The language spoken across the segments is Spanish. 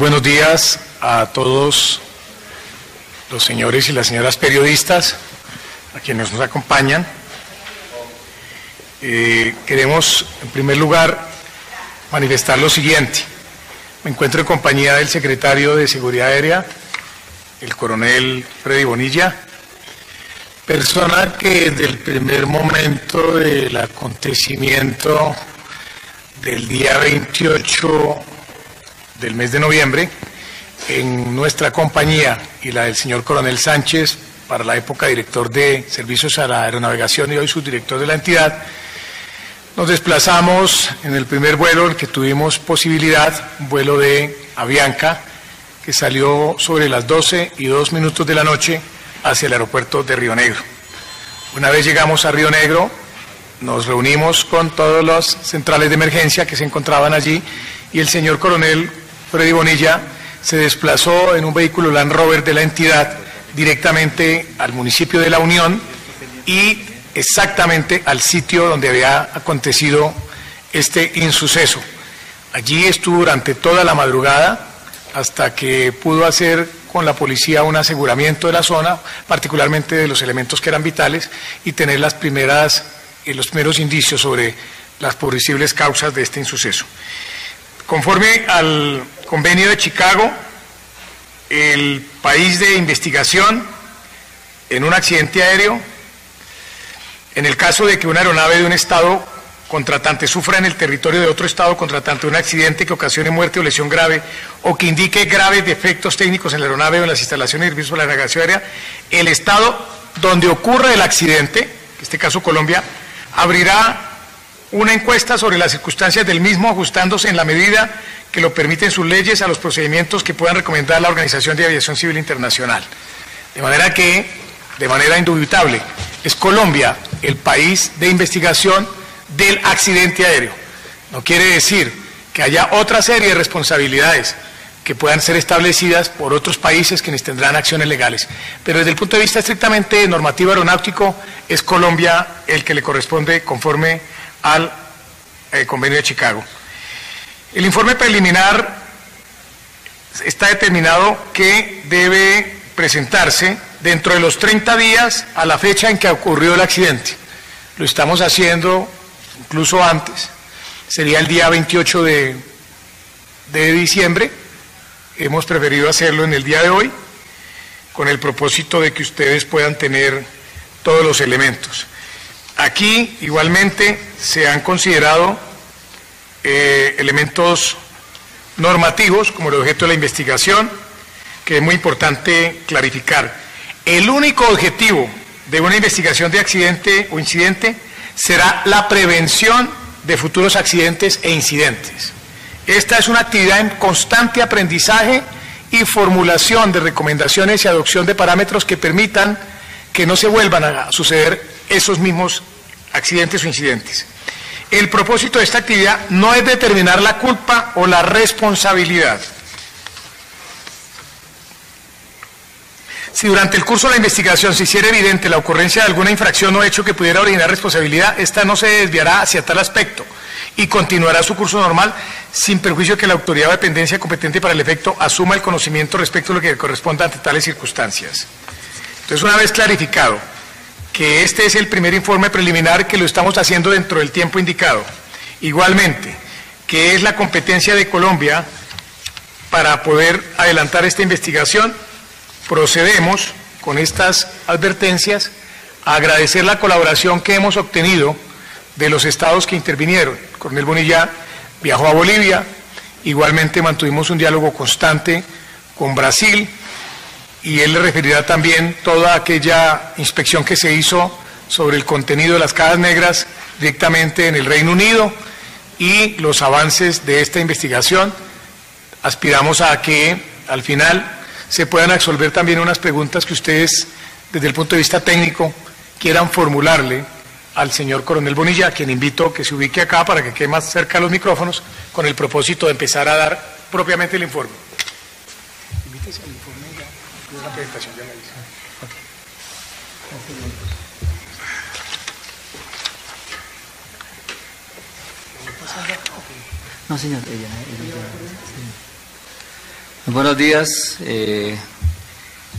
Buenos días a todos los señores y las señoras periodistas, a quienes nos acompañan. Eh, queremos, en primer lugar, manifestar lo siguiente. Me encuentro en compañía del secretario de Seguridad Aérea, el coronel Freddy Bonilla, persona que desde el primer momento del acontecimiento del día 28 del mes de noviembre, en nuestra compañía y la del señor coronel Sánchez, para la época director de Servicios a la Aeronavegación y hoy subdirector de la entidad, nos desplazamos en el primer vuelo en que tuvimos posibilidad, un vuelo de Avianca, que salió sobre las 12 y 2 minutos de la noche hacia el aeropuerto de Río Negro. Una vez llegamos a Río Negro, nos reunimos con todas las centrales de emergencia que se encontraban allí y el señor coronel Freddy Bonilla se desplazó en un vehículo Land Rover de la entidad directamente al municipio de La Unión y exactamente al sitio donde había acontecido este insuceso. Allí estuvo durante toda la madrugada hasta que pudo hacer con la policía un aseguramiento de la zona, particularmente de los elementos que eran vitales, y tener las primeras, eh, los primeros indicios sobre las posibles causas de este insuceso. Conforme al convenio de Chicago, el país de investigación en un accidente aéreo, en el caso de que una aeronave de un Estado contratante sufra en el territorio de otro Estado contratante un accidente que ocasione muerte o lesión grave o que indique graves defectos técnicos en la aeronave o en las instalaciones de servicios de la navegación aérea, el Estado donde ocurra el accidente, en este caso Colombia, abrirá una encuesta sobre las circunstancias del mismo ajustándose en la medida que lo permiten sus leyes a los procedimientos que puedan recomendar la Organización de Aviación Civil Internacional. De manera que, de manera indubitable, es Colombia el país de investigación del accidente aéreo. No quiere decir que haya otra serie de responsabilidades que puedan ser establecidas por otros países quienes tendrán acciones legales. Pero desde el punto de vista estrictamente normativo aeronáutico, es Colombia el que le corresponde conforme al eh, convenio de Chicago. El informe preliminar está determinado que debe presentarse dentro de los 30 días a la fecha en que ocurrió el accidente. Lo estamos haciendo incluso antes. Sería el día 28 de, de diciembre. Hemos preferido hacerlo en el día de hoy con el propósito de que ustedes puedan tener todos los elementos. Aquí igualmente se han considerado eh, elementos normativos como el objeto de la investigación, que es muy importante clarificar. El único objetivo de una investigación de accidente o incidente será la prevención de futuros accidentes e incidentes. Esta es una actividad en constante aprendizaje y formulación de recomendaciones y adopción de parámetros que permitan que no se vuelvan a suceder esos mismos accidentes o incidentes. El propósito de esta actividad no es determinar la culpa o la responsabilidad. Si durante el curso de la investigación se hiciera evidente la ocurrencia de alguna infracción o hecho que pudiera originar responsabilidad, esta no se desviará hacia tal aspecto y continuará su curso normal sin perjuicio que la autoridad o dependencia competente para el efecto asuma el conocimiento respecto a lo que corresponda ante tales circunstancias. Entonces, una vez clarificado que este es el primer informe preliminar que lo estamos haciendo dentro del tiempo indicado, igualmente que es la competencia de Colombia para poder adelantar esta investigación, procedemos con estas advertencias a agradecer la colaboración que hemos obtenido de los estados que intervinieron. El coronel Bonilla viajó a Bolivia, igualmente mantuvimos un diálogo constante con Brasil y él le referirá también toda aquella inspección que se hizo sobre el contenido de las cajas negras directamente en el Reino Unido y los avances de esta investigación. Aspiramos a que al final se puedan resolver también unas preguntas que ustedes, desde el punto de vista técnico, quieran formularle al señor coronel Bonilla, a quien invito que se ubique acá para que quede más cerca de los micrófonos, con el propósito de empezar a dar propiamente el informe. Invítese al informe la presentación la. No, señor, ella, ella, ella, sí. Buenos días. Eh,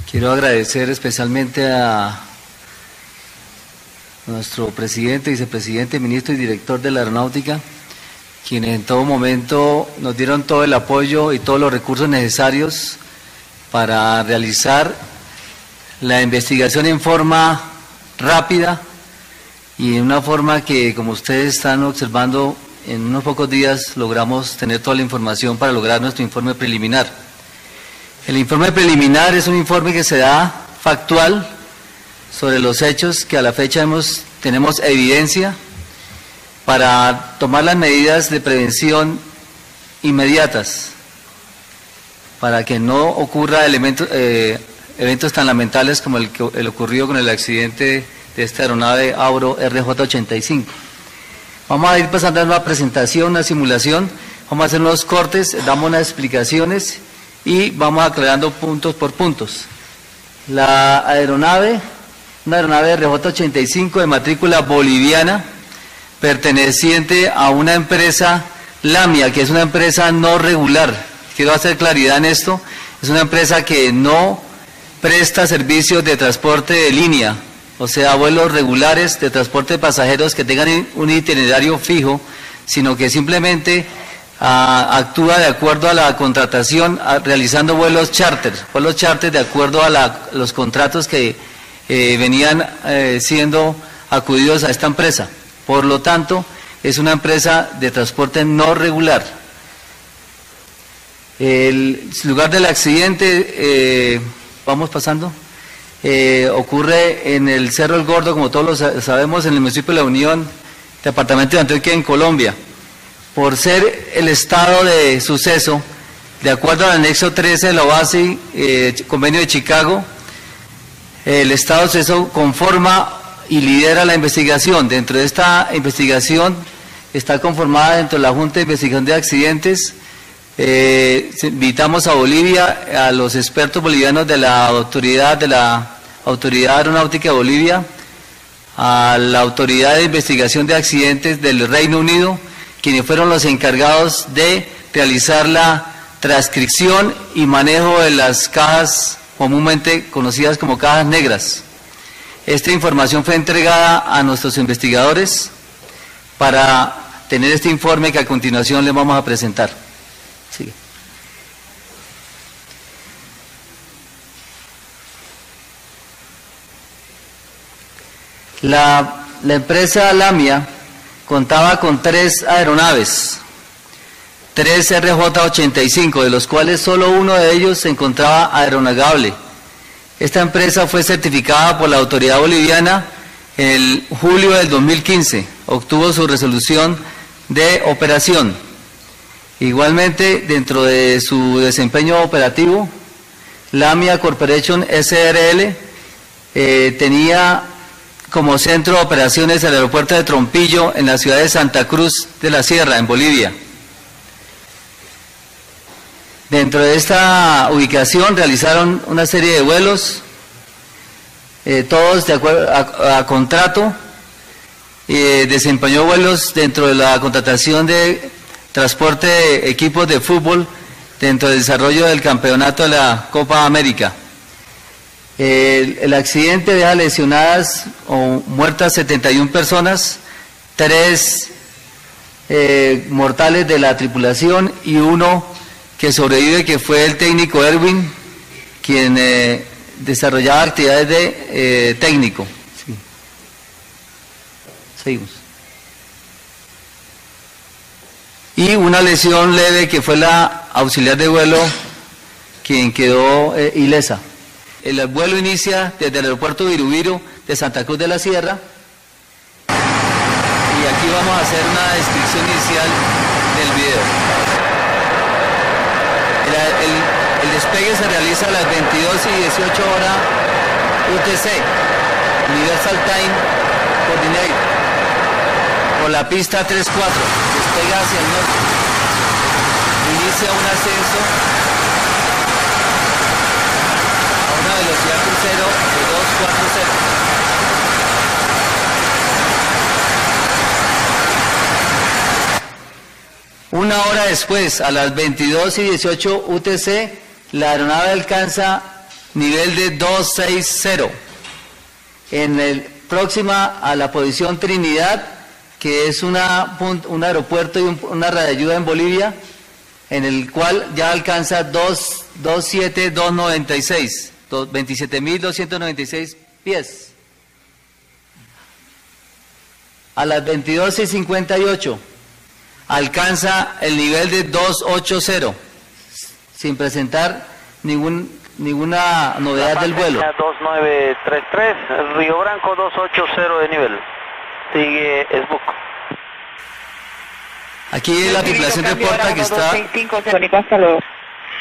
quiero agradecer especialmente a nuestro presidente, vicepresidente, ministro y director de la aeronáutica, quienes en todo momento nos dieron todo el apoyo y todos los recursos necesarios para realizar la investigación en forma rápida y en una forma que, como ustedes están observando, en unos pocos días logramos tener toda la información para lograr nuestro informe preliminar. El informe preliminar es un informe que se da factual sobre los hechos que a la fecha hemos, tenemos evidencia para tomar las medidas de prevención inmediatas para que no ocurra elementos, eh, eventos tan lamentables como el que el ocurrido con el accidente de esta aeronave Auro RJ-85. Vamos a ir pasando a una presentación, una simulación, vamos a hacer unos cortes, damos unas explicaciones y vamos aclarando puntos por puntos. La aeronave, una aeronave RJ-85 de matrícula boliviana, perteneciente a una empresa Lamia, que es una empresa no regular. Quiero hacer claridad en esto. Es una empresa que no presta servicios de transporte de línea, o sea, vuelos regulares de transporte de pasajeros que tengan un itinerario fijo, sino que simplemente ah, actúa de acuerdo a la contratación, ah, realizando vuelos charter, vuelos charter de acuerdo a los contratos que eh, venían eh, siendo acudidos a esta empresa. Por lo tanto, es una empresa de transporte no regular. El lugar del accidente, eh, vamos pasando. Eh, ocurre en el Cerro El Gordo, como todos lo sabemos, en el municipio de La Unión, departamento de Antioquia, en Colombia. Por ser el estado de suceso, de acuerdo al anexo 13 de la OASI, eh, convenio de Chicago, el estado de suceso conforma y lidera la investigación. Dentro de esta investigación está conformada dentro de la Junta de Investigación de Accidentes. Eh, invitamos a Bolivia, a los expertos bolivianos de la autoridad de la Autoridad Aeronáutica de Bolivia, a la Autoridad de Investigación de Accidentes del Reino Unido, quienes fueron los encargados de realizar la transcripción y manejo de las cajas comúnmente conocidas como cajas negras. Esta información fue entregada a nuestros investigadores para tener este informe que a continuación les vamos a presentar. La, empresa Lamia contaba con tres aeronaves, tres RJ-85, de los cuales solo uno de ellos se encontraba aeronagable. Esta empresa fue certificada por la autoridad boliviana en el julio del 2015, obtuvo su resolución de operación. Igualmente, dentro de su desempeño operativo, Lamia Corporation SRL eh, tenía como centro de operaciones el aeropuerto de Trompillo en la ciudad de Santa Cruz de la Sierra, en Bolivia. Dentro de esta ubicación realizaron una serie de vuelos, eh, todos de acuerdo a, contrato, eh, desempeñó vuelos dentro de la contratación de transporte de equipos de fútbol dentro del desarrollo del campeonato de la Copa América. El, accidente deja lesionadas o muertas 71 personas, tres eh, mortales de la tripulación y uno que sobrevive, que fue el técnico Erwin, quien eh, desarrollaba actividades de eh, técnico. Seguimos. Y una lesión leve que fue la auxiliar de vuelo, quien quedó ilesa. El vuelo inicia desde el aeropuerto Virubiru de Santa Cruz de la Sierra. Y aquí vamos a hacer una descripción inicial del video. El, despegue se realiza a las 22 y 18 horas UTC, Universal Time Coordinator, por la pista 3-4, despega hacia el norte. Inicia un ascenso velocidad crucero de 240. Una hora después, a las 22 y 18 UTC, la aeronave alcanza nivel de 260. En el próxima a la posición Trinidad, que es una, un aeropuerto y una ayuda en Bolivia, en el cual ya alcanza 27296, 27.296 pies. A las 22 y 58 alcanza el nivel de 280, sin presentar ningún ninguna novedad del vuelo. 2933, Río Branco 280 de nivel. Sigue Sbook. Aquí la tripulación reporta que está...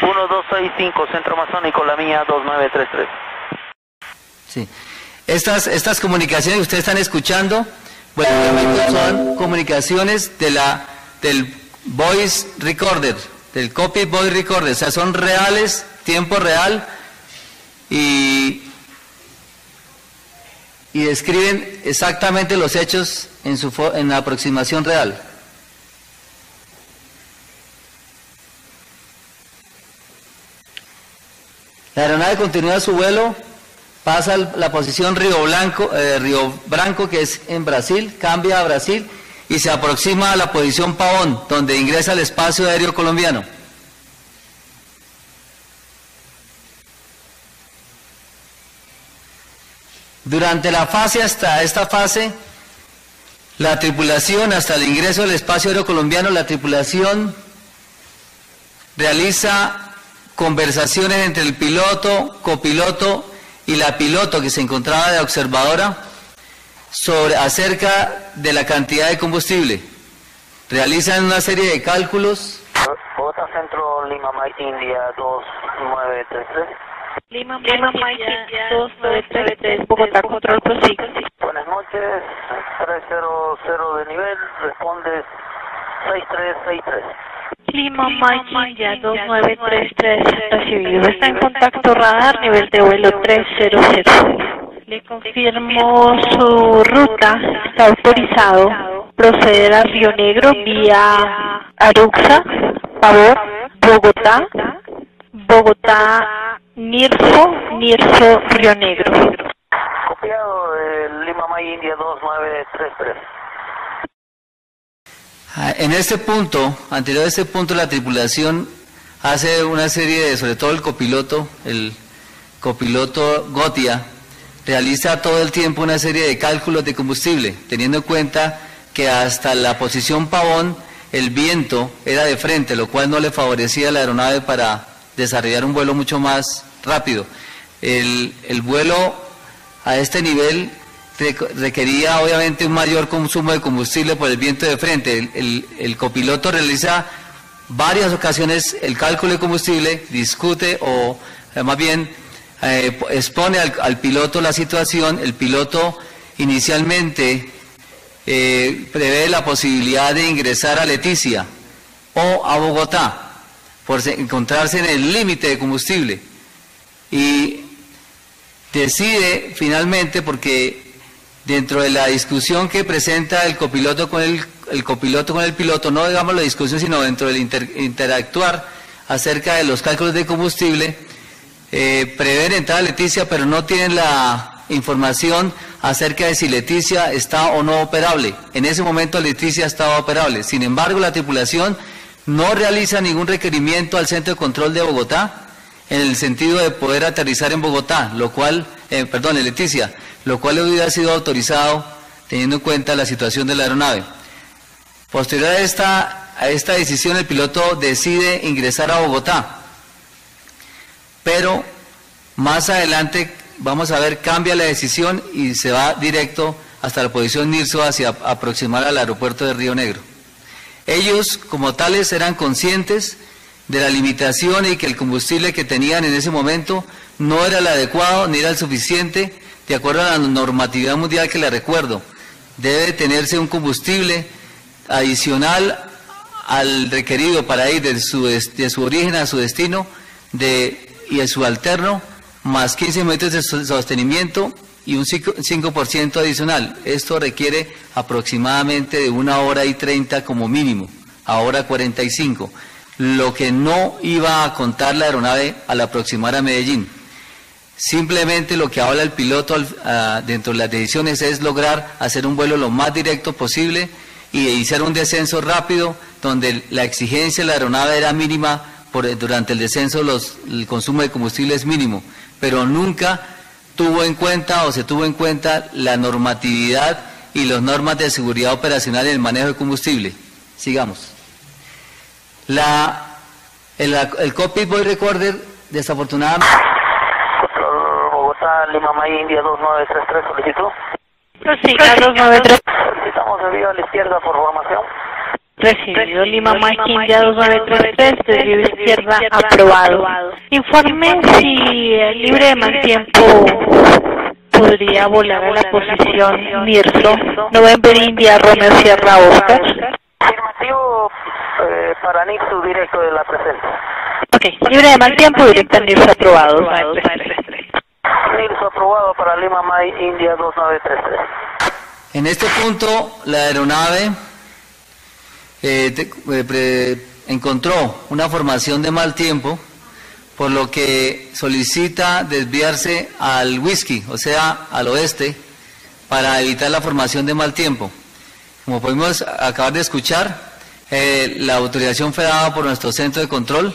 1265, Centro Masónico, la mía 2933. Sí. Estas, estas comunicaciones que ustedes están escuchando, bueno, son comunicaciones de la, del voice recorder, del copy voice recorder, o sea, son reales, tiempo real, y, y describen exactamente los hechos en, su, en la aproximación real. La aeronave continúa su vuelo, pasa la posición Río Blanco, eh, Río Branco, que es en Brasil, cambia a Brasil y se aproxima a la posición Pavón, donde ingresa al espacio aéreo colombiano. Durante la fase hasta esta fase, la tripulación, hasta el ingreso del espacio aéreo colombiano, la tripulación realiza conversaciones entre el piloto, copiloto y la piloto que se encontraba de observadora sobre, acerca de la cantidad de combustible. Realizan una serie de cálculos. Bogotá Centro, Lima Mike India 2933. Lima Mike India 2933, Bogotá Control Prosigue. Buenas noches, 300 de nivel, respondes 6363. Lima Mike ya 2933 recibido. Está en contacto radar, nivel de vuelo 300. Le confirmo su ruta. Está autorizado proceder a Río Negro vía Aruxa, Pavor, Bogotá, Bogotá, Nirso, Nirso, Río Negro. Copiado de Lima Mike India 2933. Ah, en este punto, anterior a este punto, la tripulación hace una serie de, sobre todo el copiloto, el copiloto Gotia, realiza todo el tiempo una serie de cálculos de combustible, teniendo en cuenta que hasta la posición Pavón el viento era de frente, lo cual no le favorecía a la aeronave para desarrollar un vuelo mucho más rápido. El, el vuelo a este nivel requería obviamente un mayor consumo de combustible por el viento de frente. El, copiloto realiza varias ocasiones el cálculo de combustible, discute o eh, más bien eh, expone al, piloto la situación. El piloto inicialmente eh, prevé la posibilidad de ingresar a Leticia o a Bogotá por encontrarse en el límite de combustible. Y decide finalmente, porque dentro de la discusión que presenta el copiloto con el, copiloto con el piloto, no digamos la discusión, sino dentro del interactuar acerca de los cálculos de combustible, eh, prevén entrar a Leticia, pero no tienen la información acerca de si Leticia está o no operable. En ese momento Leticia estaba operable. Sin embargo, la tripulación no realiza ningún requerimiento al centro de control de Bogotá en el sentido de poder aterrizar en Bogotá, lo cual, eh, perdón, Leticia, lo cual hubiera sido autorizado teniendo en cuenta la situación de la aeronave. Posterior a esta, a esta decisión, el piloto decide ingresar a Bogotá, pero más adelante, vamos a ver, cambia la decisión y se va directo hasta la posición NIRSO hacia aproximar al aeropuerto de Río Negro. Ellos, como tales, eran conscientes de la limitación y que el combustible que tenían en ese momento no era el adecuado ni era el suficiente de acuerdo a la normatividad mundial que le recuerdo, debe tenerse un combustible adicional al requerido para ir de su, de su origen a su destino de, y a su alterno, más 15 metros de sostenimiento y un 5%, adicional. Esto requiere aproximadamente de una hora y 30 como mínimo, ahora 45. lo que no iba a contar la aeronave al aproximar a Medellín. Simplemente lo que habla el piloto dentro de las decisiones es lograr hacer un vuelo lo más directo posible y iniciar un descenso rápido donde la exigencia de la aeronave era mínima durante el descenso los, el consumo de combustible es mínimo, pero nunca tuvo en cuenta o se tuvo en cuenta la normatividad y las normas de seguridad operacional en el manejo de combustible. Sigamos. La, el, el cockpit recorder, desafortunadamente... Lima, May, India 2933, solicitud. Prosiga 293. Solicitamos el a la izquierda por formación. Recibido Lima Mike India 2933, desvío izquierda aprobado. Informe si el libre de mal tiempo podría volar a la posición NIRSO, November India Romeo Sierra Oscar. Afirmativo eh, para NIRSO directo de la presente. Ok, libre de mal tiempo, directa NIRSO aprobado. Aprobado para Lima Mike India 2933. En este punto, la aeronave eh, eh encontró una formación de mal tiempo, por lo que solicita desviarse al whisky, o sea, al oeste, para evitar la formación de mal tiempo. Como pudimos acabar de escuchar, eh, la autorización fue dada por nuestro centro de control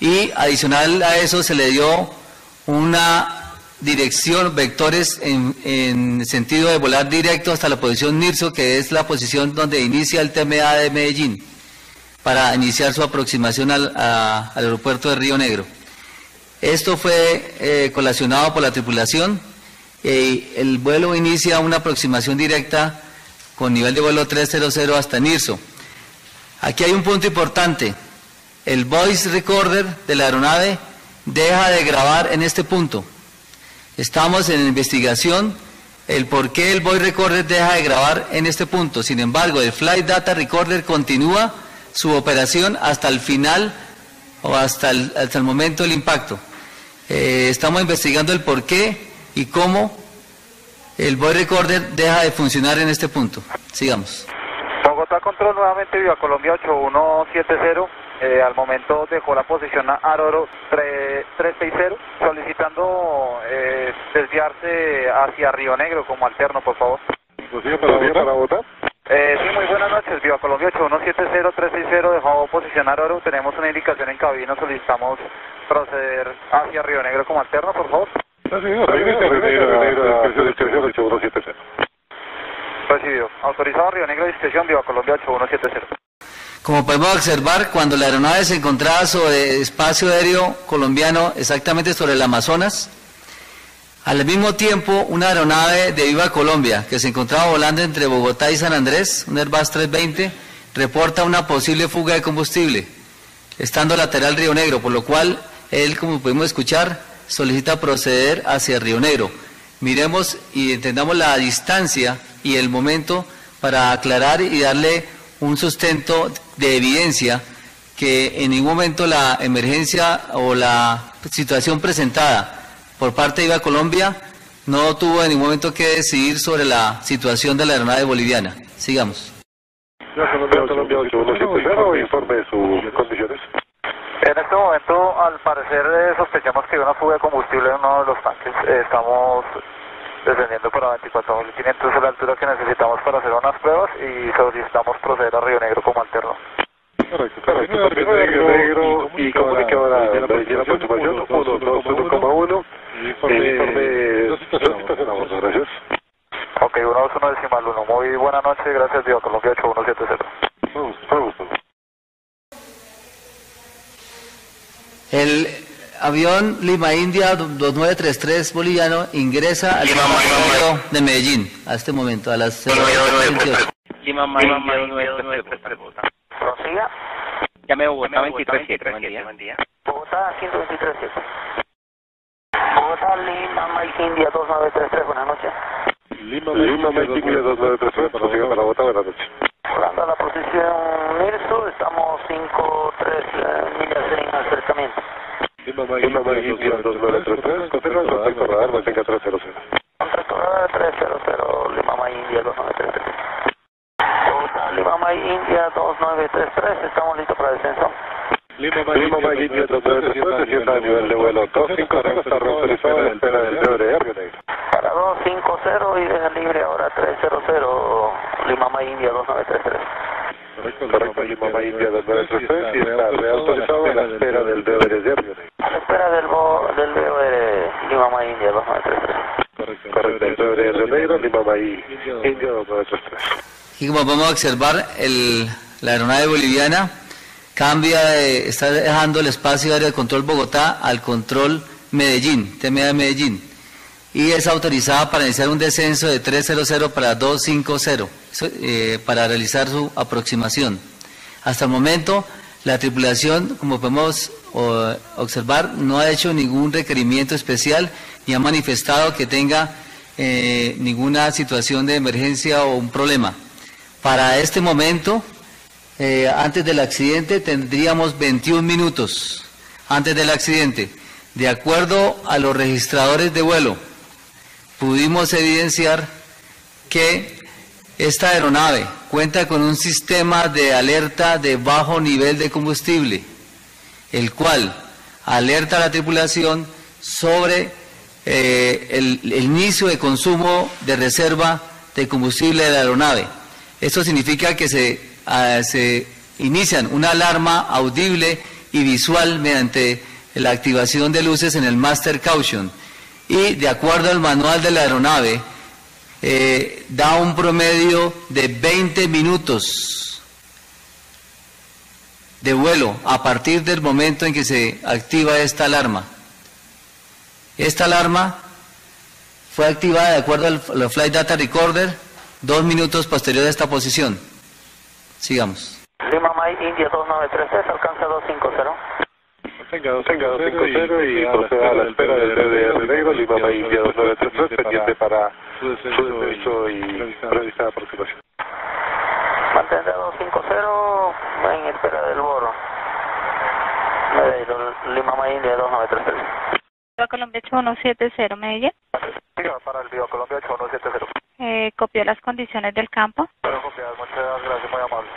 y adicional a eso se le dio una dirección, vectores en, en, sentido de volar directo hasta la posición NIRSO, que es la posición donde inicia el TMA de Medellín, para iniciar su aproximación al, aeropuerto de Río Negro. Esto fue eh, colacionado por la tripulación. y el vuelo inicia una aproximación directa con nivel de vuelo 300 hasta NIRSO. Aquí hay un punto importante. El voice recorder de la aeronave deja de grabar en este punto. Estamos en investigación el por qué el Voice Recorder deja de grabar en este punto. Sin embargo, el Flight Data Recorder continúa su operación hasta el final o hasta el, hasta el momento del impacto. Eh, estamos investigando el por qué y cómo el Voice Recorder deja de funcionar en este punto. Sigamos. Bogotá Control nuevamente Viva Colombia 8170. Eh, al momento dejó la posición a Aroro 360, solicitando eh, desviarse hacia Río Negro como alterno, por favor. para Eh, sí, muy buenas noches, Viva Colombia 8170-360, dejó posición Aroro, tenemos una indicación en cabina, solicitamos proceder hacia Río Negro como alterno, por favor. Recibido. Autorizado Río Negro, discreción, Viva Colombia 8170. Como podemos observar, cuando la aeronave se encontraba sobre espacio aéreo colombiano, exactamente sobre el Amazonas, al mismo tiempo una aeronave de Viva Colombia, que se encontraba volando entre Bogotá y San Andrés, un Airbus 320, reporta una posible fuga de combustible, estando lateral Río Negro, por lo cual él, como pudimos escuchar, solicita proceder hacia Río Negro. Miremos y entendamos la distancia y el momento para aclarar y darle un sustento de evidencia que en ningún momento la emergencia o la situación presentada por parte de IVA Colombia no tuvo en ningún momento que decidir sobre la situación de la aeronave boliviana. Sigamos. informe sus condiciones. En este momento, al parecer, eh, sospechamos que hay una fuga de combustible en uno de los tanques. Eh, estamos descendiendo para 24.500 es la altura que necesitamos para hacer unas pruebas y solicitamos proceder a Río Negro como alterno. Correcto, correcto. Río Negro y comunica ahora la aproximación 121,1. Informe, dos situaciones, gracias. Ok, 121 decimal 1. Muy buena noche, gracias, Dios, Colombia 8170. Vamos, vamos. El avión Lima India 2933 boliviano ingresa al aeropuerto de Medellín a este momento, a las 028. Lima India 2933 Bogotá. Prosiga. Llame Bogotá 237, buen día. Buen día. Bogotá 123.7. Bogotá Lima Mike India 2933, buenas noches. Lima Mike India 2933, prosiga para Bogotá, buenas noches. Volando a la posición Mirso, estamos 5-3 eh, millas en acercamiento. Lima Mike India 2933, confirma el contacto radar, mantenga 300. Contacto radar 300, Lima Mike India 2933. Bogotá, Lima Mike India 2933, estamos listos para descenso. India 293, descienda a nivel de vuelo 250, está autorizado a la espera del BOR Río Negro. Para 250 y deja libre ahora 300, Lima May India 2933. Correcto, Lima May India 293 y está reautorizado a la espera del BOR de Río Negro. A la espera del, bo, del BOR Lima May India 2933. Correcto, el BOR de Río Negro, Lima May India 293. Y como podemos observar, la aeronave boliviana cambia, de- está dejando el espacio aéreo de control Bogotá al control Medellín, TMA de Medellín, y es autorizada para iniciar un descenso de 300 para 250 eso, eh, para realizar su aproximación. Hasta el momento, la tripulación, como podemos observar, no ha hecho ningún requerimiento especial ni ha manifestado que tenga eh, ninguna situación de emergencia o un problema. Para este momento, eh, antes del accidente, tendríamos 21 minutos antes del accidente. De acuerdo a los registradores de vuelo, pudimos evidenciar que esta aeronave cuenta con un sistema de alerta de bajo nivel de combustible, el cual alerta a la tripulación sobre eh, el, el inicio de consumo de reserva de combustible de la aeronave. Esto significa que se, se inician una alarma audible y visual mediante la activación de luces en el Master Caution y de acuerdo al manual de la aeronave eh, da un promedio de 20 minutos de vuelo a partir del momento en que se activa esta alarma. Esta alarma fue activada de acuerdo al Flight Data Recorder dos minutos posterior a esta posición. Sigamos. Lima May India 2933, alcanza 250. Tenga 250 y proceda a la espera del BOR Negro, Lima May India 293, pendiente para su descenso y realizar aproximación. Mantendrá 250 en espera del boro. Medellín, Lima May India 2933. Viva Colombia 8170, Medellín. Para el Viva Colombia 8170. Eh, copió las condiciones del campo. Pero copiadas, muchas gracias, muy amable.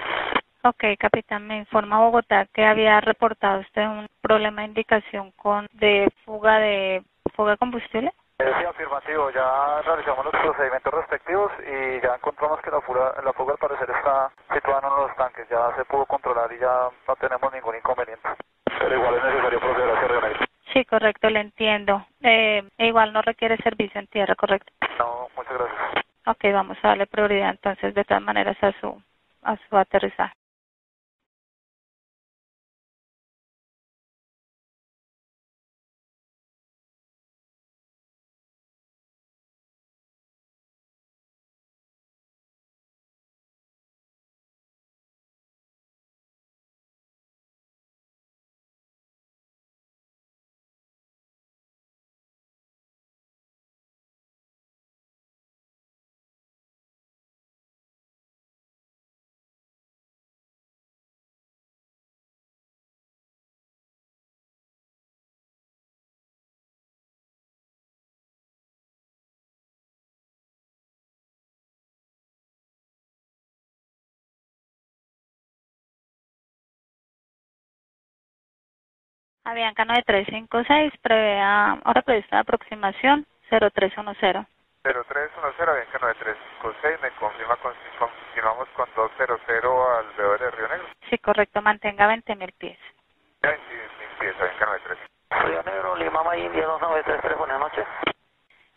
Ok, capitán, me informa Bogotá que había reportado usted un problema de indicación con de fuga de fuga de combustible. Eh, sí, afirmativo, ya realizamos los procedimientos respectivos y ya encontramos que la fuga, la fuga al parecer está situada en los tanques, ya se pudo controlar y ya no tenemos ningún inconveniente. Pero igual es necesario proceder hacia Río Negro. Sí, correcto, le entiendo. Eh, e igual no requiere servicio en tierra, correcto. No, muchas gracias. Ok, vamos a darle prioridad entonces de todas maneras a su a su aterrizaje. Avianca 9356 prevé a- hora prevista de aproximación 0310. 0310, Avianca 9356, me confirma, con, continuamos con 200 al BOR de Río Negro. Sí, correcto, mantenga 20.000 pies. 20 pies, Avianca 93. Río Negro, Lima May India 2933, buenas noches.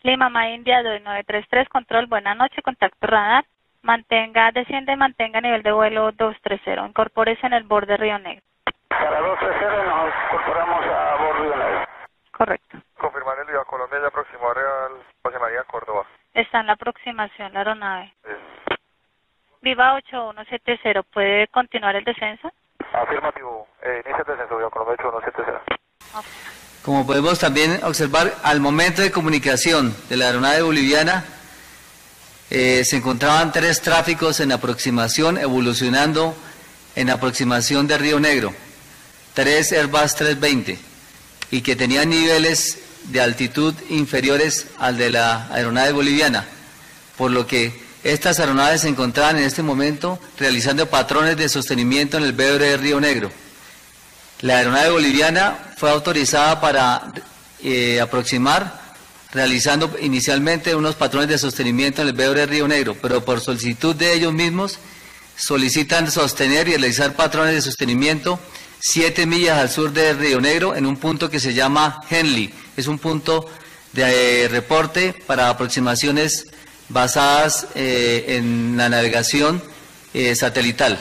Lima Ma India 2933, control, buena noche, contacto radar. Mantenga, desciende, mantenga nivel de vuelo 230. Incorpórese en el borde Río Negro. Para 230 nos incorporamos a Bor Río Negro. Correcto. Confirmar el Viva Colombia ya aproximó a Real José María Córdoba. Está en la aproximación la aeronave. Eh, Viva 8170, ¿puede continuar el descenso? afirmativo, eh, inicia el descenso, Viva Colombia 8170. Como podemos también observar, al momento de comunicación de la aeronave boliviana, eh, se encontraban tres tráficos en aproximación, evolucionando en aproximación de Río Negro, tres Airbus 320, y que tenían niveles de altitud inferiores al de la aeronave boliviana, por lo que estas aeronaves se encontraban en este momento realizando patrones de sostenimiento en el BR de Río Negro. La aeronave boliviana fue autorizada para eh, aproximar, realizando inicialmente unos patrones de sostenimiento en el BR Río Negro, pero por solicitud de ellos mismos solicitan sostener y realizar patrones de sostenimiento siete millas al sur de Río Negro en un punto que se llama Henley. Es un punto de eh, reporte para aproximaciones basadas eh, en la navegación eh, satelital.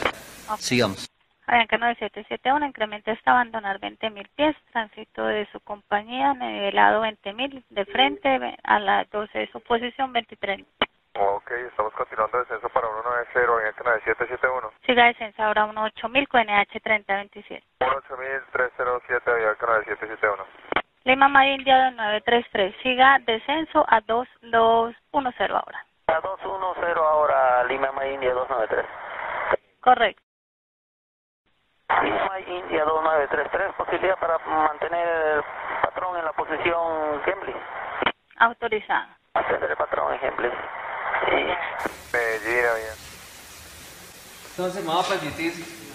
Sigamos. Avianca 9771 incrementa hasta abandonar 20.000 pies, tránsito de su compañía, nivelado 20.000 de frente a la 12 de su posición 23. Ok, estamos continuando descenso para 190, Avianca 9771. Siga descenso ahora 18000 con NH 3027. 18307, Avianca 9771. Lima Maya India 2933. Siga descenso a 2210 ahora. A 210 ahora, Lima May India 293. Correcto. Lima India 2933, posibilidad para mantener el patrón en la posición Gembly. Autorizado. Mantener el patrón en Gembly. Medellín, Avianca. Entonces me va a permitir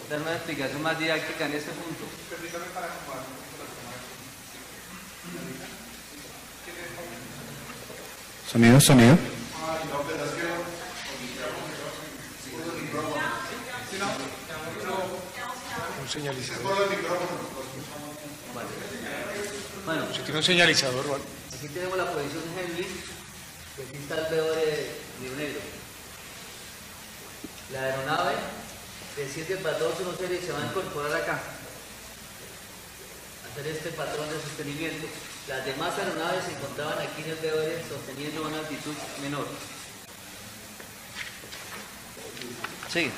dar una explicación más didáctica en este punto. Sonido, sonido. Un señalizador. Bueno, Si tiene un señalizador, bueno. aquí tenemos la posición Henley, aquí está el BO de Río Negro. La aeronave desciende para 210 y se va a incorporar acá. Hacer este patrón de sostenimiento. Las demás aeronaves se encontraban aquí en el BO sosteniendo una altitud menor. Sí.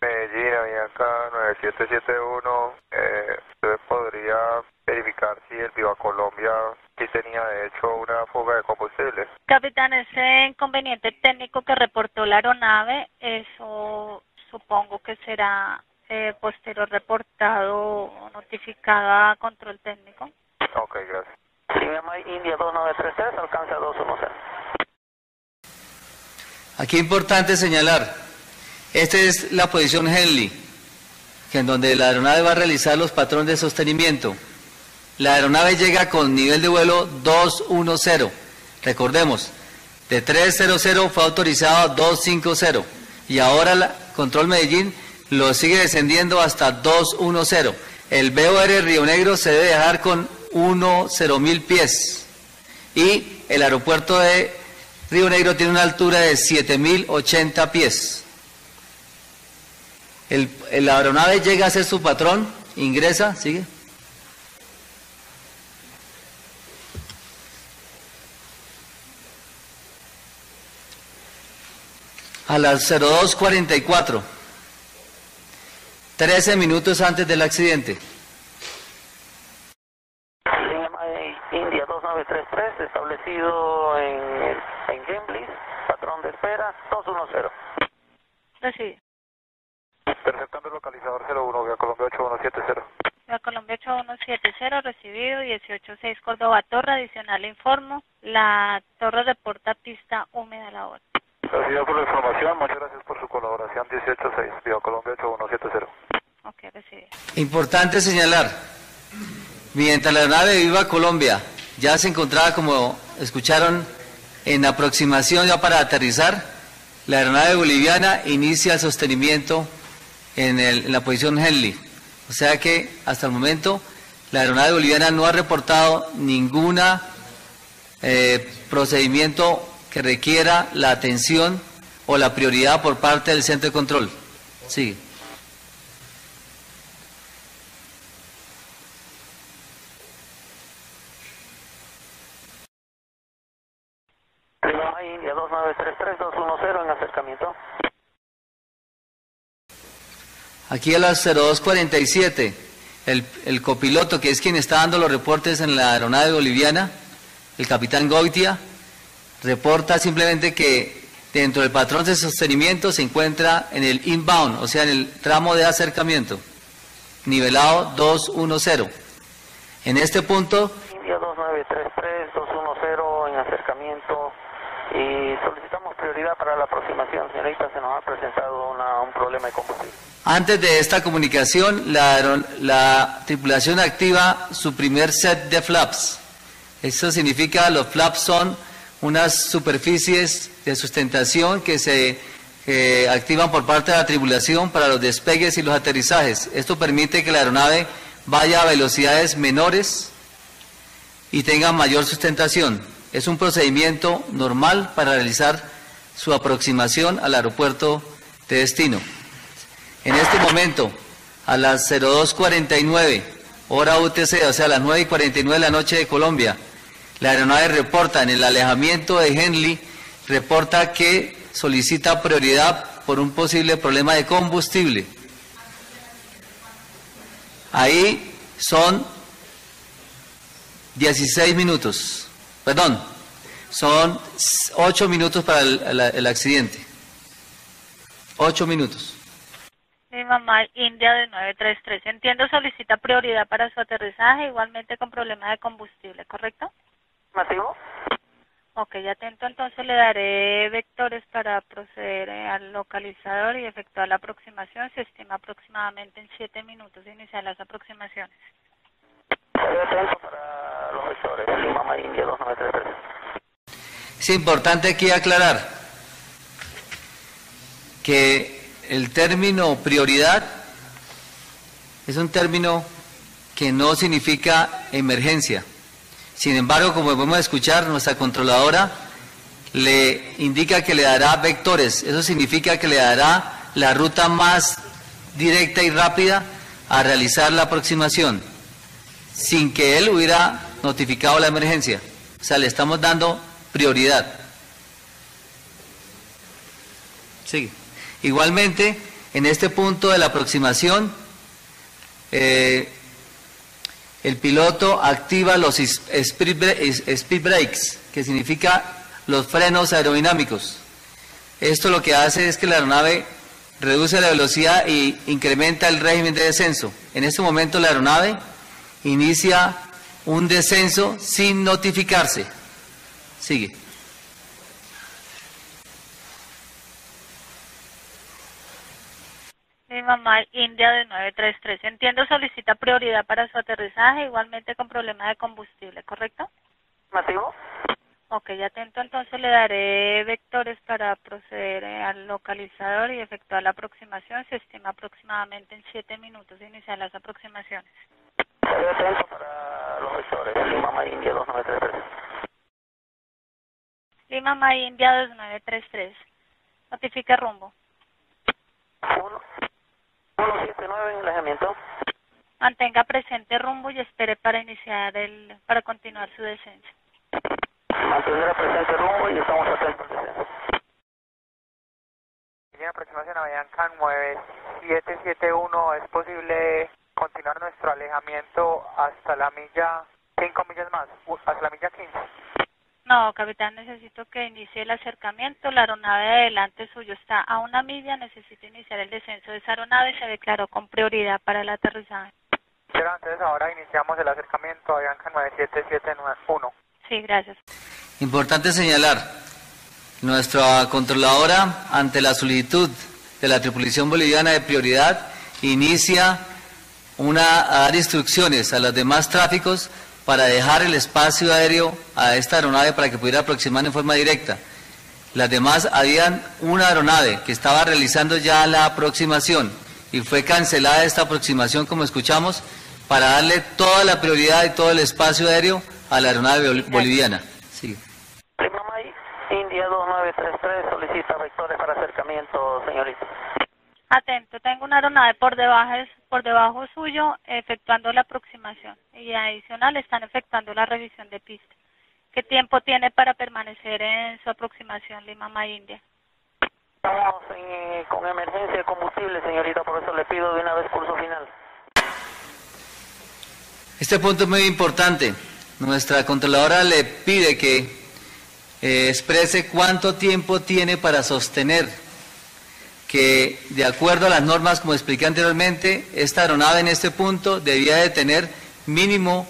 Medellín, Avianca 9771. Eh, ¿Usted podría verificar si el Viva Colombia sí tenía de hecho una fuga de combustible? Capitán, ese inconveniente técnico que reportó la aeronave, eso supongo que será eh, posterior reportado o notificado a control técnico. Ok, gracias. India 2933, alcanza 210. Aquí es importante señalar, esta es la posición Henley, que en donde la aeronave va a realizar los patrones de sostenimiento. La aeronave llega con nivel de vuelo 210. Recordemos, de 300 fue autorizado a 250 y ahora Control Medellín lo sigue descendiendo hasta 210. El BOR Río Negro se debe dejar con 10 mil pies y el aeropuerto de Río Negro tiene una altura de 7.080 pies. El, el- aeronave llega a ser su patrón, ingresa, sigue. A las 02.44, 13 minutos antes del accidente. India 2933, establecido en, en Gembly, patrón de espera 210. Recibe. Tercer cambio localizador 01, Vía Colombia 8170. La Colombia 8170 recibido 186 Córdoba Torre, adicional le informo, la torre reporta pista húmeda a la hora. Gracias por la información, muchas gracias por su colaboración 186, Vía Colombia 8170. Ok, recibido. Importante señalar, mientras la aeronave Viva Colombia ya se encontraba, como escucharon, en aproximación ya para aterrizar, la aeronave boliviana inicia el sostenimiento en, el- en la posición Henley. O sea que hasta el momento la aeronave boliviana no ha reportado ninguna eh, procedimiento que requiera la atención o la prioridad por parte del centro de control. Sí. Lima May India 2933, 210 en acercamiento. Aquí a las 0247, el, el copiloto, que es quien está dando los reportes en la aeronave boliviana, el capitán Goitia, reporta simplemente que dentro del patrón de sostenimiento se encuentra en el inbound, o sea, en el tramo de acercamiento, nivelado 210. En este punto, India 2933, 210 en acercamiento y solicitamos prioridad para la aproximación. Señorita, se nos ha presentado una- un problema de combustible. Antes de esta comunicación, la, la tripulación activa su primer set de flaps. Eso significa, los flaps son unas superficies de sustentación que se activan por parte de la tripulación para los despegues y los aterrizajes. Esto permite que la aeronave vaya a velocidades menores y tenga mayor sustentación. Es un procedimiento normal para realizar su aproximación al aeropuerto de destino. En este momento, a las 02.49, hora UTC, o sea, a las 9.49 de la noche de Colombia, la aeronave reporta en el alejamiento de Henley, reporta que solicita prioridad por un posible problema de combustible. Ahí son 16 minutos, perdón, son 8 minutos para el, accidente. 8 minutos. Mi mamá India de 933. Entiendo, solicita prioridad para su aterrizaje, igualmente con problema de combustible, ¿correcto? ¿Masivo? Ok, ya atento, entonces le daré vectores para proceder eh, al localizador y efectuar la aproximación. Se estima aproximadamente en 7 minutos iniciar las aproximaciones. Estaré atento para los vectores. Lima, Mama India 2933. Es importante aquí aclarar que el término prioridad es un término que no significa emergencia. Sin embargo, como podemos escuchar, nuestra controladora le indica que le dará vectores. Eso significa que le dará la ruta más directa y rápida a realizar la aproximación, sin que él hubiera notificado la emergencia. O sea, le estamos dando prioridad. Sigue. Igualmente, en este punto de la aproximación, eh, el piloto activa los speed brakes, que significa los frenos aerodinámicos. Esto lo que hace es que la aeronave reduce la velocidad y incrementa el régimen de descenso. En este momento la aeronave inicia un descenso sin notificarse. Sigue. Mi mamá India de 933. Entiendo, solicita prioridad para su aterrizaje, igualmente con problema de combustible, ¿correcto? ¿Masivo? Ok, ya atento, entonces le daré vectores para proceder eh, al localizador y efectuar la aproximación. Se estima aproximadamente en 7 minutos iniciar las aproximaciones. Para los vectores. Lima, India 2933. Lima India 2933. Notifique rumbo. 1, 179 en alejamiento. Mantenga presente rumbo y espere para iniciar el, para continuar su descenso. Mantendrá presente rumbo y estamos atentos. Línea de aproximación a Bianca 9771, ¿es posible continuar nuestro alejamiento hasta la milla, 5 millas más, u- hasta la milla 15? No, capitán, necesito que inicie el acercamiento. La aeronave de delante suyo está a una milla. Necesito iniciar el descenso de esa aeronave y se declaró con prioridad para el aterrizaje. Pero entonces ahora iniciamos el acercamiento a Bianca 97791. Sí, gracias. Importante señalar, nuestra controladora, ante la solicitud de la tripulación boliviana de prioridad, inicia una, a dar instrucciones a los demás tráficos para dejar el espacio aéreo a esta aeronave para que pudiera aproximar en forma directa. Las demás habían una aeronave que estaba realizando ya la aproximación y fue cancelada esta aproximación, como escuchamos, para darle toda la prioridad y todo el espacio aéreo a la aeronave bol- boliviana. Mama India 2933 solicita vectores para acercamiento, señorita. Atento, tengo una aeronave por debajo, por debajo suyo efectuando la aproximación y adicional están efectuando la revisión de pista. ¿Qué tiempo tiene para permanecer en su aproximación Lima India? Estamos en- con emergencia de combustible, señorita, por eso le pido de una vez curso final. Este punto es muy importante. Nuestra controladora le pide que eh, exprese cuánto tiempo tiene para sostener que, de acuerdo a las normas, como expliqué anteriormente, esta aeronave en este punto debía de tener mínimo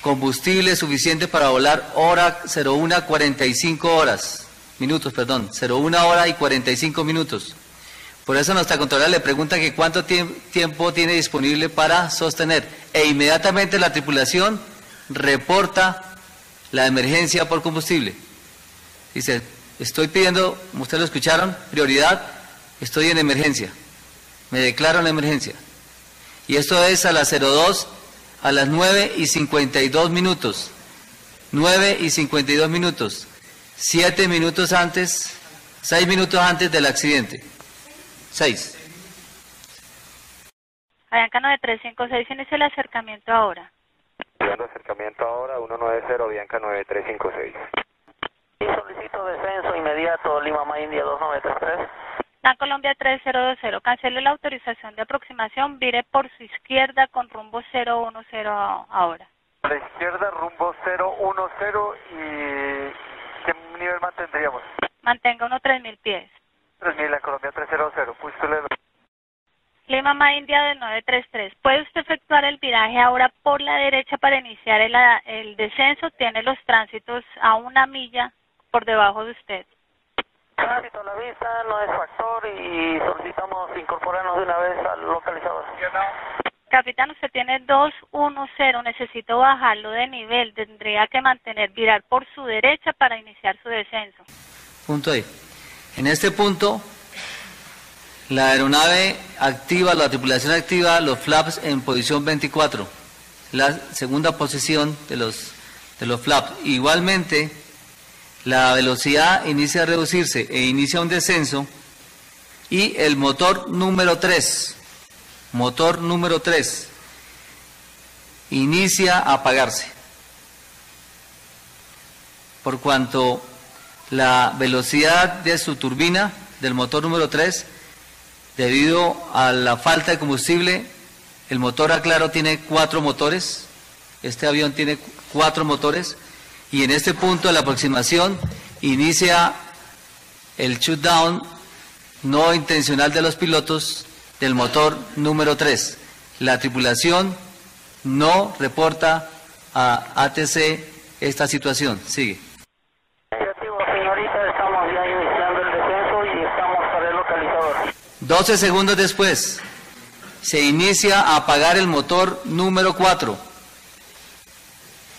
combustible suficiente para volar hora 01 45 horas, minutos, perdón, 01 hora y 45 minutos. Por eso nuestra controladora le pregunta que cuánto tiempo tiene disponible para sostener e inmediatamente la tripulación reporta la emergencia por combustible. Dice, estoy pidiendo, como ustedes lo escucharon, prioridad, estoy en emergencia. Me declaro en emergencia. Y esto es a las 02, a las 9 y 52 minutos. 9 y 52 minutos. 7 minutos antes, 6 minutos antes del accidente. 6. Avianca 9356, inicia el acercamiento ahora. El acercamiento ahora, 190, Bianca 9356. Y solicito descenso inmediato, Lima Ma India 2933. La Colombia 3020, cancele la autorización de aproximación, vire por su izquierda con rumbo 010 ahora. A la izquierda, rumbo 010 y ¿qué nivel mantendríamos? Mantenga unos 3.000 pies. 3.000 en Colombia 300, pues le Lima Ma India del 933. ¿Puede usted efectuar el viraje ahora por la derecha para iniciar el, el descenso? Tiene los tránsitos a una milla por debajo de usted. Tránsito la vista no es factor y solicitamos incorporarnos de una vez al localizador. Capitán, usted tiene 210, necesito bajarlo de nivel, tendría que mantener, virar por su derecha para iniciar su descenso. Punto ahí. En este punto, la aeronave activa, la tripulación activa los flaps en posición 24, la segunda posición de los, de los flaps. Igualmente, la velocidad inicia a reducirse e inicia un descenso. Y el motor número 3, motor número 3, inicia a apagarse. Por cuanto la velocidad de su turbina del motor número 3 Debido a la falta de combustible, el motor Aclaro tiene cuatro motores, este avión tiene cuatro motores, y en este punto de la aproximación inicia el shutdown no intencional de los pilotos del motor número 3. La tripulación no reporta a ATC esta situación. Sigue. 12 segundos después, se inicia a apagar el motor número 4.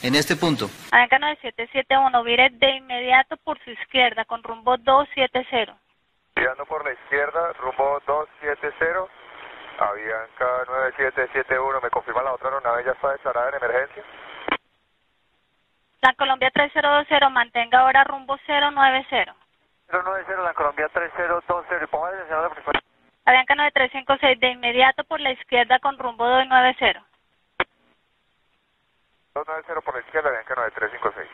En este punto. Avianca 9771, vire de inmediato por su izquierda con rumbo 270. Girando por la izquierda, rumbo 270. Avianca 9771, ¿me confirma la otra aeronave ya está declarada en emergencia? La Colombia 3020, mantenga ahora rumbo 090. 090, la Colombia 3020, ponga atención a la frecuencia. Avianca 9356, de inmediato por la izquierda con rumbo 290. 290 por la izquierda, Avianca 9356.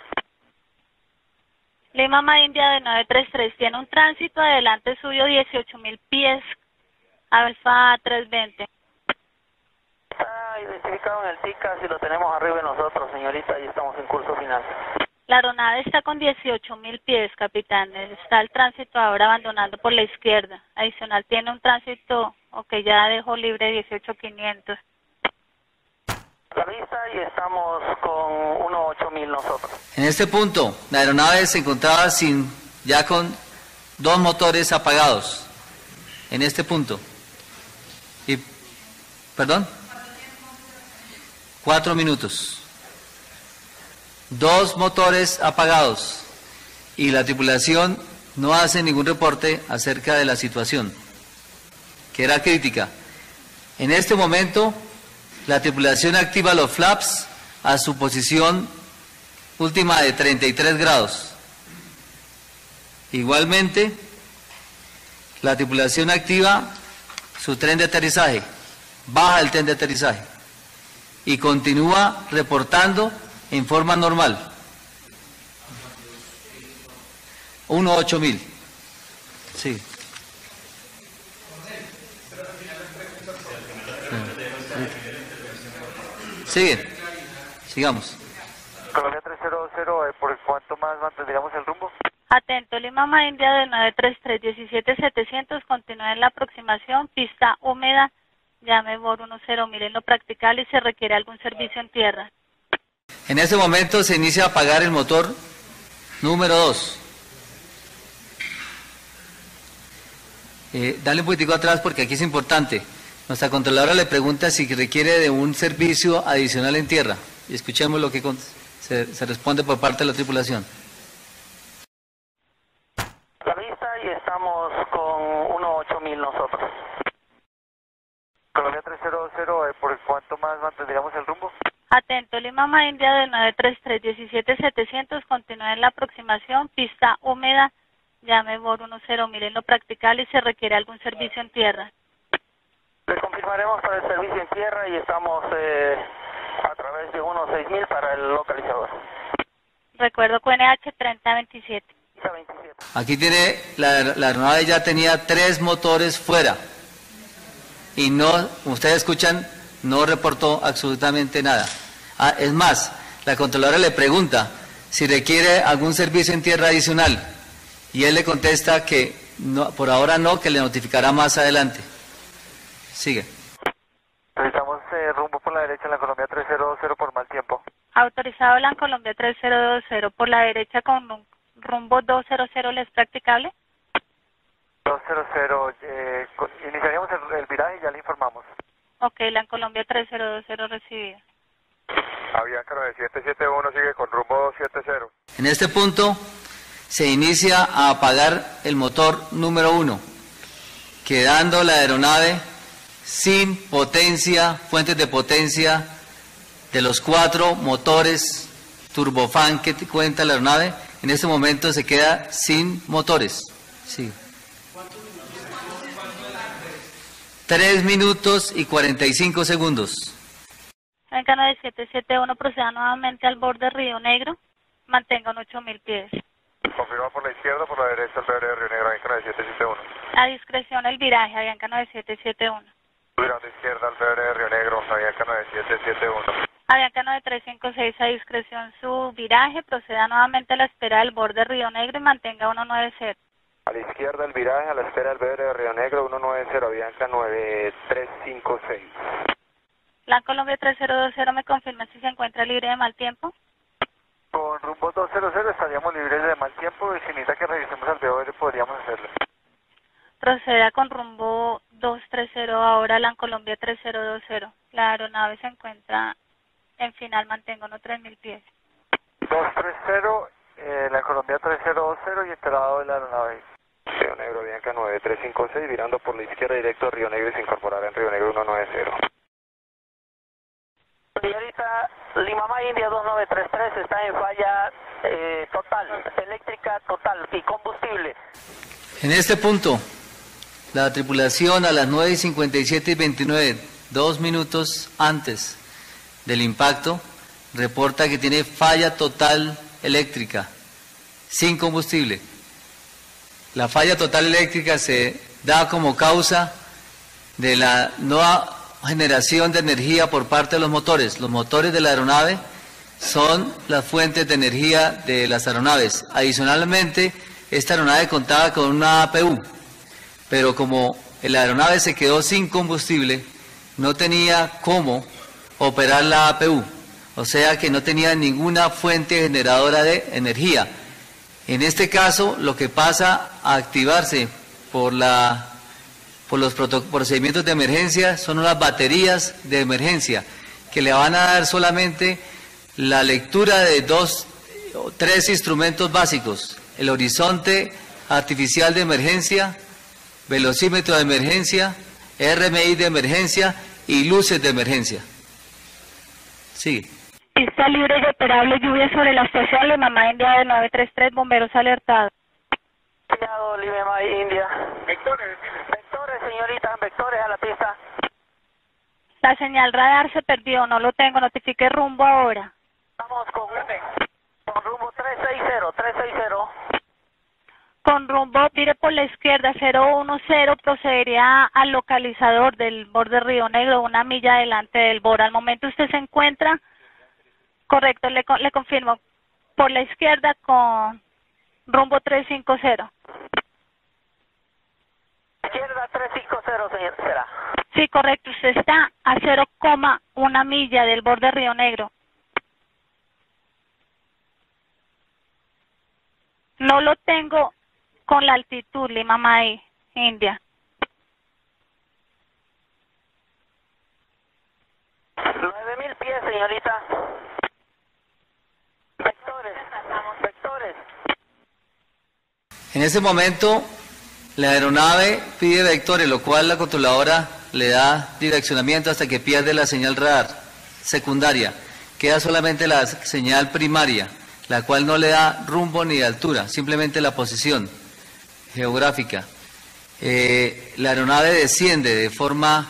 Lima Ma India de 933, tiene un tránsito adelante suyo 18.000 pies, Alfa 320. Está identificado en el TICA, si lo tenemos arriba de nosotros, señorita, y estamos en curso final. La aeronave está con 18.000 pies, capitán. Está el tránsito ahora abandonando por la izquierda. Adicional, tiene un tránsito, ok, ya dejó libre 18.500. La y estamos con 1.8.000 nosotros. En este punto, la aeronave se encontraba sin, ya con dos motores apagados. En este punto. Y, ¿Perdón? Cuatro minutos dos motores apagados y la tripulación no hace ningún reporte acerca de la situación, que era crítica. En este momento, la tripulación activa los flaps a su posición última de 33 grados. Igualmente, la tripulación activa su tren de aterrizaje, baja el tren de aterrizaje y continúa reportando en forma normal. 1 mil. Sí. Sigue. Sigamos. Colombia 300, eh, ¿por cuánto más mantendríamos el rumbo? Atento, Lima Ma India de 933 17700, continúa en la aproximación, pista húmeda, llame por 10 mil en lo practicable y se requiere algún servicio en tierra. En este momento se inicia a apagar el motor número 2. Eh, dale un poquitico atrás porque aquí es importante. Nuestra controladora le pregunta si requiere de un servicio adicional en tierra. Y escuchemos lo que se, se responde por parte de la tripulación. La vista y estamos con 18000 nosotros. Colombia 300, eh, ¿por cuánto más mantendríamos el rumbo? Atento, Lima Ma India de 933-17700, continúa en la aproximación, pista húmeda, llame por 10000 en lo practicable y se requiere algún servicio en tierra. Le confirmaremos para el servicio en tierra y estamos eh, a través de 16000 para el localizador. Recuerdo QNH 3027. Pista 27. Aquí tiene, la, la aeronave ya tenía tres motores fuera. Y no, como ustedes escuchan, no reportó absolutamente nada. Ah, es más, la controladora le pregunta si requiere algún servicio en tierra adicional. Y él le contesta que no, por ahora no, que le notificará más adelante. Sigue. Necesitamos eh, rumbo por la derecha en la Colombia 300 por mal tiempo. Autorizado la Colombia 3020 por la derecha con un rumbo 200, ¿le es practicable? 200, eh, iniciaríamos el, el viraje y ya le informamos. Ok, la Colombia 3020 recibida. Avianca 9771 sigue con rumbo 70. En este punto se inicia a apagar el motor número uno, quedando la aeronave sin potencia, fuentes de potencia de los cuatro motores turbofan que te cuenta la aeronave. En este momento se queda sin motores. Sí. Tres minutos y 45 segundos. Venga 9771, proceda nuevamente al borde Río Negro, mantenga un 8000 pies. Confirma por la izquierda, por la derecha el BR de Río Negro, Avianca 9771. A discreción el viraje, Avianca 9771. Virando izquierda al BR de Río Negro, Avianca 9771. Avianca 9356 a discreción su viraje, proceda nuevamente a la espera del borde Río Negro y mantenga 190. A la izquierda el viraje, a la espera del BR de Río Negro, 190, Avianca 9356. La Colombia 3020 me confirma si se encuentra libre de mal tiempo. Con rumbo 200 estaríamos libres de mal tiempo y si necesita que revisemos el BOR podríamos hacerlo. Proceda con rumbo 230 ahora la Colombia 3020. La aeronave se encuentra en final, mantengo unos 3000 pies. 230, eh, la Colombia 300 y enterado de la aeronave. Río Negro, Avianca 9356, virando por la izquierda directo a Río Negro y se incorporará en Río Negro 190. Señorita Limamá India 2933 está en falla eh, total, eléctrica total y combustible. En este punto, la tripulación a las 9 y 57 y 29, dos minutos antes del impacto, reporta que tiene falla total eléctrica, sin combustible. La falla total eléctrica se da como causa de la no generación de energía por parte de los motores. Los motores de la aeronave son las fuentes de energía de las aeronaves. Adicionalmente, esta aeronave contaba con una APU, pero como la aeronave se quedó sin combustible, no tenía cómo operar la APU, o sea que no tenía ninguna fuente generadora de energía. En este caso, lo que pasa a activarse por, los procedimientos de emergencia son unas baterías de emergencia que le van a dar solamente la lectura de dos o tres instrumentos básicos, el horizonte artificial de emergencia, velocímetro de emergencia, RMI de emergencia y luces de emergencia. Sigue. Pista libre y operable, lluvia sobre la estación Limamá India de 933, bomberos alertados. Señado Limamá India. Vectores, Vectores, señorita, vectores a la pista. La señal radar se perdió, no lo tengo, notifique rumbo ahora. con rumbo tire por la izquierda 010 procedería al localizador del borde Río Negro, una milla delante del BOR. Al momento usted se encuentra, correcto, le, le confirmo, por la izquierda con rumbo 350. Izquierda 350 señor. Sí, correcto, usted está a 0,1 milla del borde Río Negro. No lo tengo con la altitud, Lima May, India. Nueve mil pies, señorita. Vectores. Vectores. En ese momento, la aeronave pide vectores, lo cual la controladora le da direccionamiento hasta que pierde la señal radar secundaria. Queda solamente la señal primaria, la cual no le da rumbo ni altura, simplemente la posición geográfica. Eh, la aeronave desciende de forma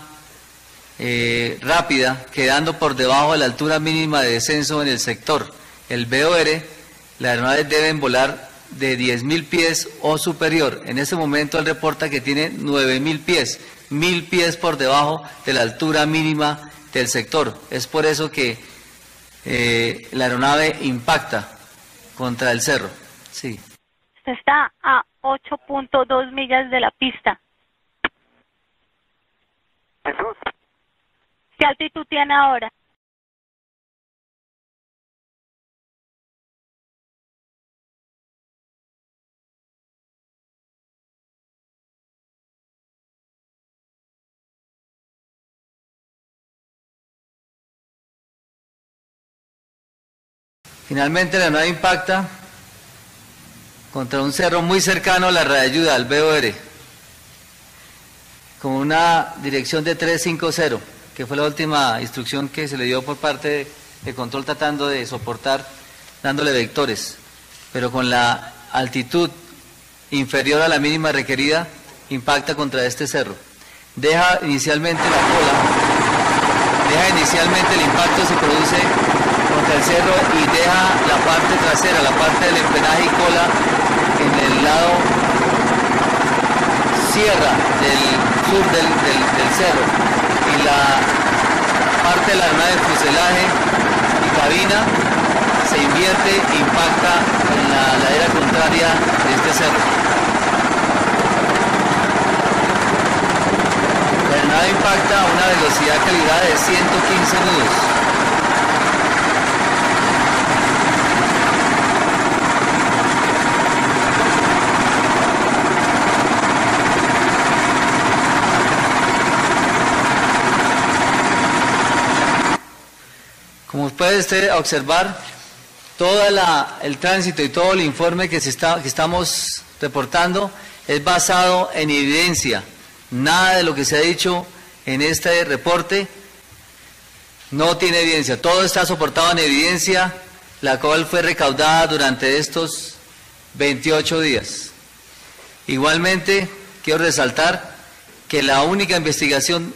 eh, rápida, quedando por debajo de la altura mínima de descenso en el sector. El BOR, las aeronaves deben volar de 10.000 pies o superior. En ese momento él reporta que tiene 9.000 pies, 1.000 pies por debajo de la altura mínima del sector. Es por eso que eh, la aeronave impacta contra el cerro. Sí. Está a 8.2 millas de la pista. Jesús, ¿Qué altitud tiene ahora? Finalmente la aeronave impacta contra un cerro muy cercano a la ayuda al BOR, con una dirección de 350, que fue la última instrucción que se le dio por parte de control tratando de soportar, dándole vectores, pero con la altitud inferior a la mínima requerida, impacta contra este cerro. Deja inicialmente la cola, deja inicialmente el impacto se produce contra el cerro y deja la parte trasera, la parte del empenaje y cola en el lado sierra del sur del, del- del cerro y la parte de la armada de fuselaje y cabina se invierte e impacta en la ladera contraria de este cerro. La aeronave impacta a una velocidad calidad de 115 nudos. Como puede usted observar, todo el tránsito y todo el informe que, se está, que estamos reportando es basado en evidencia. Nada de lo que se ha dicho en este reporte no tiene evidencia. Todo está soportado en evidencia, la cual fue recaudada durante estos 28 días. Igualmente, quiero resaltar que la única investigación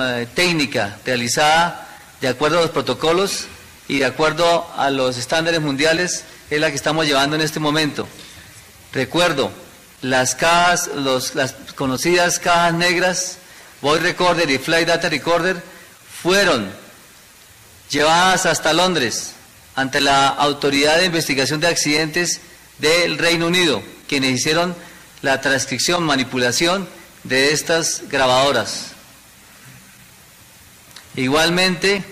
eh, técnica realizada de acuerdo a los protocolos y de acuerdo a los estándares mundiales es la que estamos llevando en este momento. Recuerdo, las cajas, los- las conocidas cajas negras, Voice Recorder y Flight Data Recorder, fueron llevadas hasta Londres ante la Autoridad de Investigación de Accidentes del Reino Unido, quienes hicieron la transcripción, manipulación de estas grabadoras. Igualmente,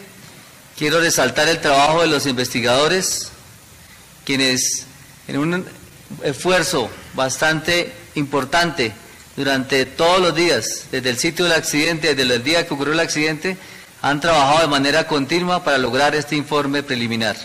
quiero resaltar el trabajo de los investigadores, quienes en un esfuerzo bastante importante durante todos los días, desde el sitio del accidente, desde el día que ocurrió el accidente, han trabajado de manera continua para lograr este informe preliminar.